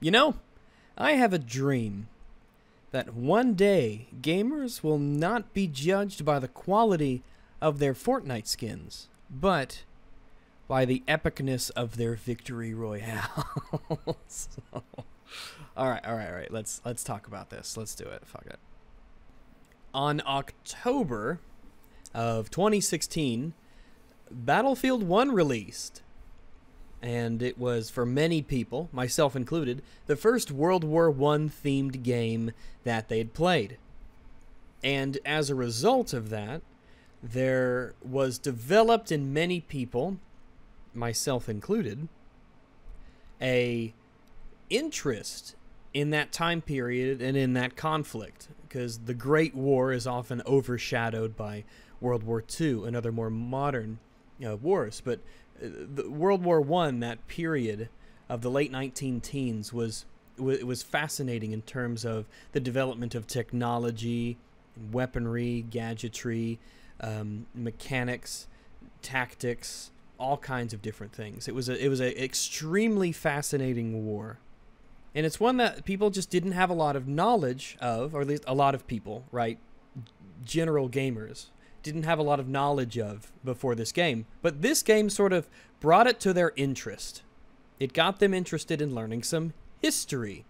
You know, I have a dream that one day gamers will not be judged by the quality of their Fortnite skins, but by the epicness of their victory royale. so, all right, all right, all right. Let's let's talk about this. Let's do it. Fuck it. On October of 2016, Battlefield 1 released. And it was, for many people, myself included, the first World War I themed game that they'd played. And as a result of that, there was developed in many people, myself included, a interest in that time period and in that conflict because the Great War is often overshadowed by World War II and other more modern uh, wars. But World War One, that period of the late 19 teens, was was fascinating in terms of the development of technology, weaponry, gadgetry, um, mechanics, tactics, all kinds of different things. It was a it was an extremely fascinating war. And it's one that people just didn't have a lot of knowledge of, or at least a lot of people, right? General gamers didn't have a lot of knowledge of before this game. But this game sort of brought it to their interest. It got them interested in learning some history.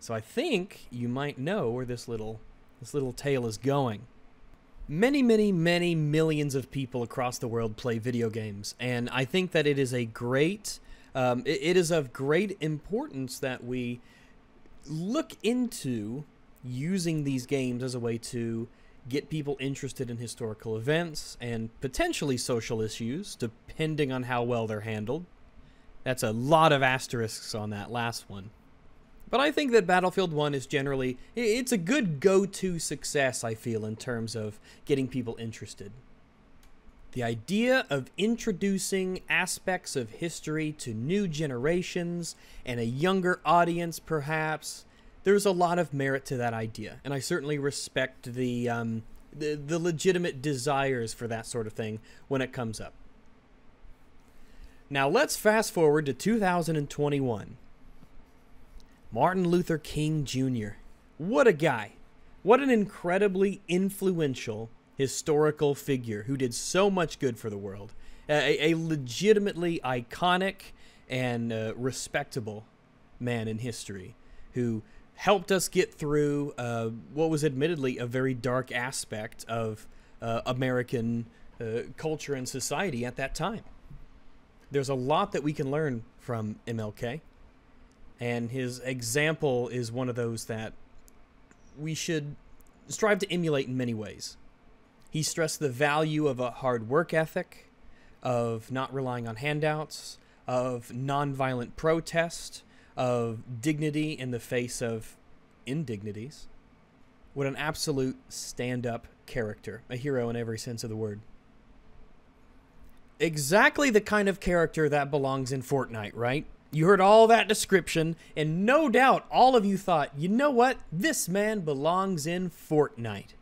So I think you might know where this little this little tale is going. Many, many, many millions of people across the world play video games, and I think that it is a great um, it, it is of great importance that we look into using these games as a way to get people interested in historical events and potentially social issues, depending on how well they're handled. That's a lot of asterisks on that last one. But I think that Battlefield 1 is generally it's a good go-to success I feel in terms of getting people interested. The idea of introducing aspects of history to new generations and a younger audience, perhaps, there's a lot of merit to that idea, and I certainly respect the, um, the the legitimate desires for that sort of thing when it comes up. Now let's fast forward to 2021. Martin Luther King Jr. What a guy! What an incredibly influential historical figure who did so much good for the world. A, a legitimately iconic and uh, respectable man in history who helped us get through uh, what was admittedly a very dark aspect of uh, American uh, culture and society at that time. There's a lot that we can learn from MLK, and his example is one of those that we should strive to emulate in many ways. He stressed the value of a hard work ethic, of not relying on handouts, of nonviolent protest, of dignity in the face of indignities. What an absolute stand up character, a hero in every sense of the word. Exactly the kind of character that belongs in Fortnite, right? You heard all that description, and no doubt all of you thought, you know what? This man belongs in Fortnite.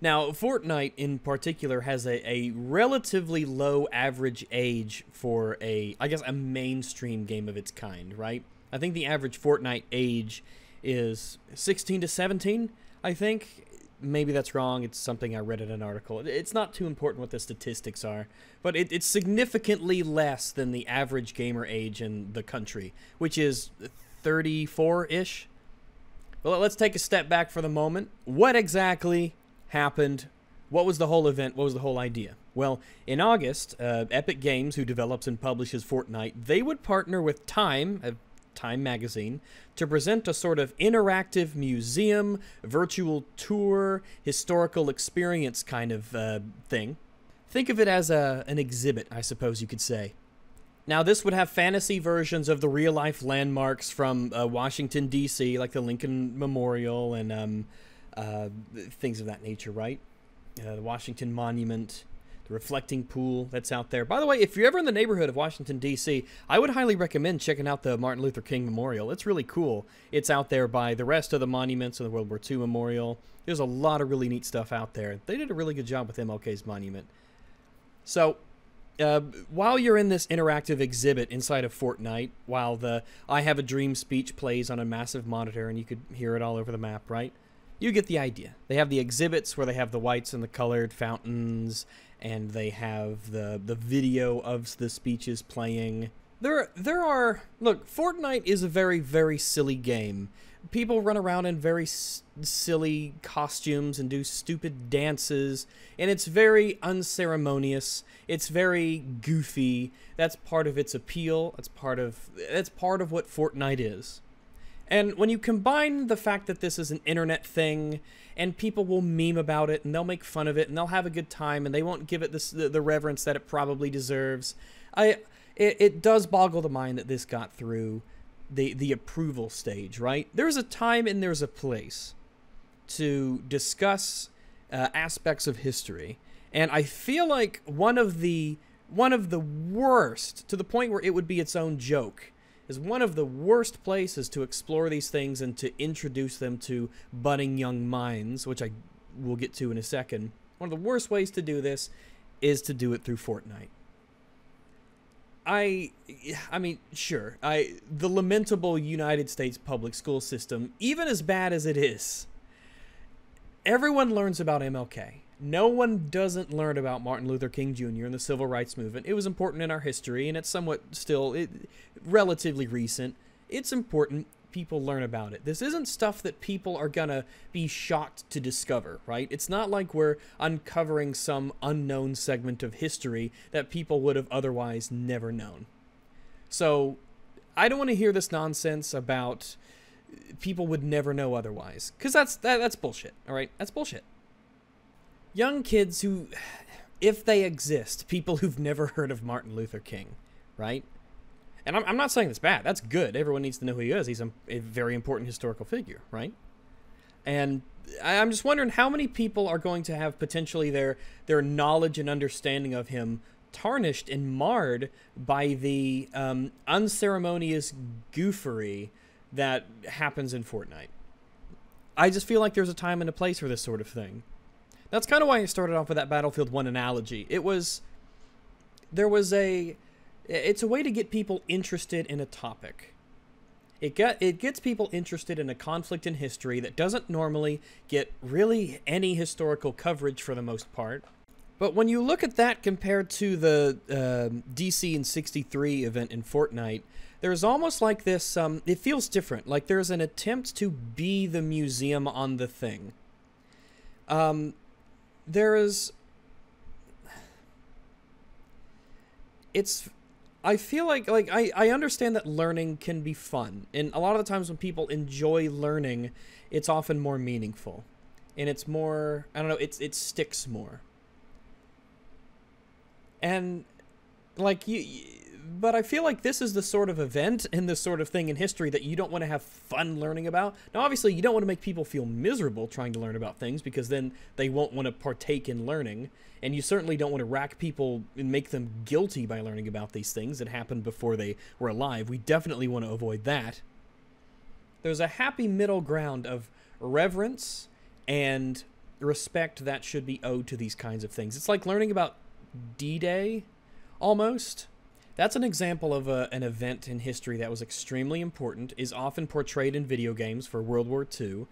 Now, Fortnite in particular has a, a relatively low average age for a, I guess, a mainstream game of its kind, right? I think the average Fortnite age is 16 to 17, I think. Maybe that's wrong. It's something I read in an article. It's not too important what the statistics are, but it, it's significantly less than the average gamer age in the country, which is 34 ish. Well, let's take a step back for the moment. What exactly happened? What was the whole event? What was the whole idea? Well, in August, uh, Epic Games, who develops and publishes Fortnite, they would partner with Time, a Time magazine, to present a sort of interactive museum, virtual tour, historical experience kind of uh, thing. Think of it as a, an exhibit, I suppose you could say. Now, this would have fantasy versions of the real life landmarks from uh, Washington, D.C., like the Lincoln Memorial and um, uh, things of that nature, right? Uh, the Washington Monument, the reflecting pool that's out there. By the way, if you're ever in the neighborhood of Washington, D.C., I would highly recommend checking out the Martin Luther King Memorial. It's really cool. It's out there by the rest of the monuments of the World War II Memorial. There's a lot of really neat stuff out there. They did a really good job with MLK's monument. So, uh, while you're in this interactive exhibit inside of Fortnite, while the I Have a Dream speech plays on a massive monitor and you could hear it all over the map, right? You get the idea. They have the exhibits where they have the whites and the colored fountains, and they have the the video of the speeches playing. There, there are. Look, Fortnite is a very, very silly game. People run around in very silly costumes and do stupid dances, and it's very unceremonious. It's very goofy. That's part of its appeal. That's part of that's part of what Fortnite is. And when you combine the fact that this is an internet thing, and people will meme about it, and they'll make fun of it, and they'll have a good time, and they won't give it this, the, the reverence that it probably deserves, I it, it does boggle the mind that this got through the the approval stage. Right? There's a time and there's a place to discuss uh, aspects of history, and I feel like one of the one of the worst to the point where it would be its own joke is one of the worst places to explore these things and to introduce them to budding young minds, which I will get to in a second. One of the worst ways to do this is to do it through Fortnite. I I mean, sure. I the lamentable United States public school system, even as bad as it is, everyone learns about MLK. No one doesn't learn about Martin Luther King Jr. and the civil rights movement. It was important in our history, and it's somewhat still it, relatively recent. It's important people learn about it. This isn't stuff that people are gonna be shocked to discover, right? It's not like we're uncovering some unknown segment of history that people would have otherwise never known. So, I don't want to hear this nonsense about people would never know otherwise, because that's that, that's bullshit. All right, that's bullshit young kids who, if they exist, people who've never heard of Martin Luther King, right? And I'm, I'm not saying that's bad. That's good. Everyone needs to know who he is. He's a, a very important historical figure, right? And I'm just wondering how many people are going to have potentially their their knowledge and understanding of him tarnished and marred by the um, unceremonious goofery that happens in Fortnite. I just feel like there's a time and a place for this sort of thing. That's kind of why I started off with that Battlefield 1 analogy. It was there was a it's a way to get people interested in a topic. It get it gets people interested in a conflict in history that doesn't normally get really any historical coverage for the most part. But when you look at that compared to the uh, DC and 63 event in Fortnite, there's almost like this. Um, it feels different. Like there's an attempt to be the museum on the thing. Um, there is it's I feel like like I, I understand that learning can be fun. And a lot of the times when people enjoy learning, it's often more meaningful. And it's more I don't know, it's it sticks more. And like you but I feel like this is the sort of event and this sort of thing in history that you don't want to have fun learning about. Now, obviously, you don't want to make people feel miserable trying to learn about things because then they won't want to partake in learning. And you certainly don't want to rack people and make them guilty by learning about these things that happened before they were alive. We definitely want to avoid that. There's a happy middle ground of reverence and respect that should be owed to these kinds of things. It's like learning about D Day almost that's an example of a, an event in history that was extremely important, is often portrayed in video games for World War II,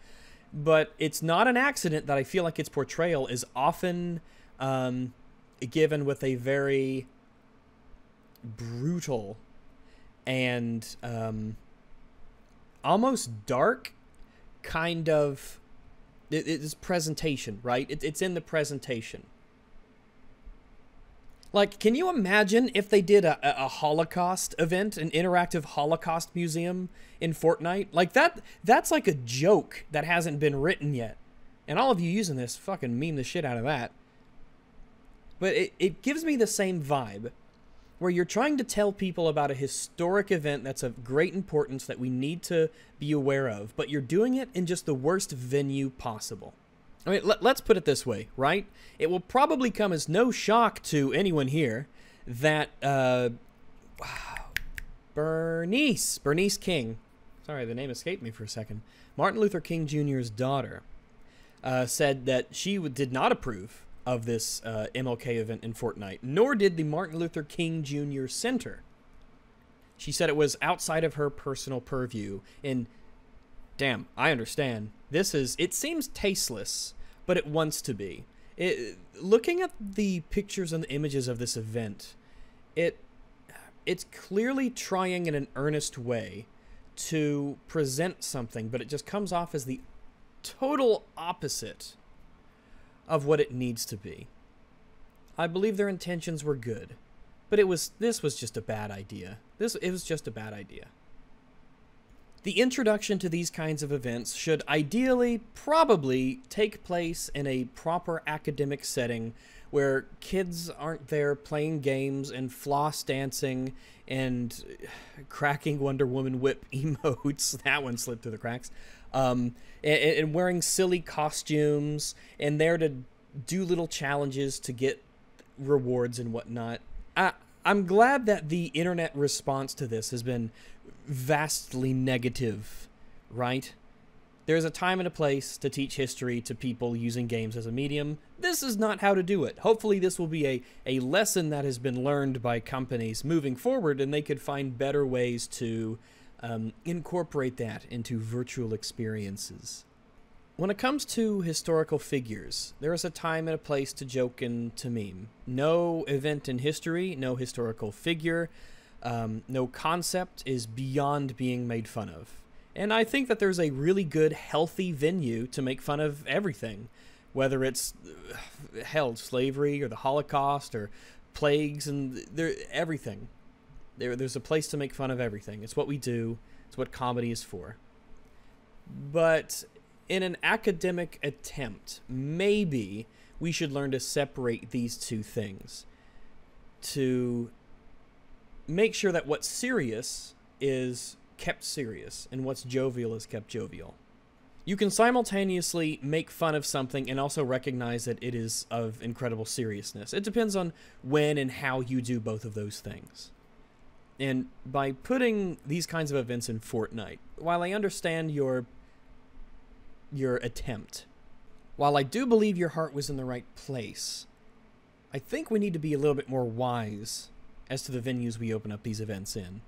but it's not an accident that I feel like its portrayal is often um, given with a very brutal and um, almost dark kind of it, it's presentation, right? It, it's in the presentation. Like, can you imagine if they did a, a Holocaust event, an interactive Holocaust museum in Fortnite? Like that that's like a joke that hasn't been written yet. And all of you using this fucking meme the shit out of that. But it, it gives me the same vibe where you're trying to tell people about a historic event that's of great importance that we need to be aware of, but you're doing it in just the worst venue possible. I mean, let, us put it this way, right? It will probably come as no shock to anyone here that, uh, Bernice, Bernice King, sorry, the name escaped me for a second, Martin Luther King Jr.'s daughter, uh, said that she did not approve of this uh, MLK event in Fortnite, nor did the Martin Luther King Jr. Center. She said it was outside of her personal purview. And damn, I understand. This is, it seems tasteless, but it wants to be. It, looking at the pictures and the images of this event, it it's clearly trying in an earnest way to present something, but it just comes off as the total opposite of what it needs to be. I believe their intentions were good, but it was this was just a bad idea. This it was just a bad idea. The introduction to these kinds of events should ideally probably take place in a proper academic setting where kids aren't there playing games and floss dancing and cracking Wonder Woman whip emotes. that one slipped through the cracks. Um, and, and wearing silly costumes and there to do little challenges to get rewards and whatnot. I, I'm glad that the internet response to this has been vastly negative, right? There's a time and a place to teach history to people using games as a medium. This is not how to do it. Hopefully, this will be a, a lesson that has been learned by companies moving forward and they could find better ways to um, incorporate that into virtual experiences. When it comes to historical figures, there is a time and a place to joke and to meme. No event in history, no historical figure, um, no concept is beyond being made fun of. And I think that there's a really good, healthy venue to make fun of everything, whether it's uh, held slavery or the Holocaust or plagues and there everything. There, there's a place to make fun of everything. It's what we do. It's what comedy is for. But in an academic attempt, maybe we should learn to separate these two things to make sure that what's serious is kept serious and what's jovial is kept jovial. You can simultaneously make fun of something and also recognize that it is of incredible seriousness. It depends on when and how you do both of those things. And by putting these kinds of events in Fortnite, while I understand your your attempt. While I do believe your heart was in the right place, I think we need to be a little bit more wise as to the venues we open up these events in.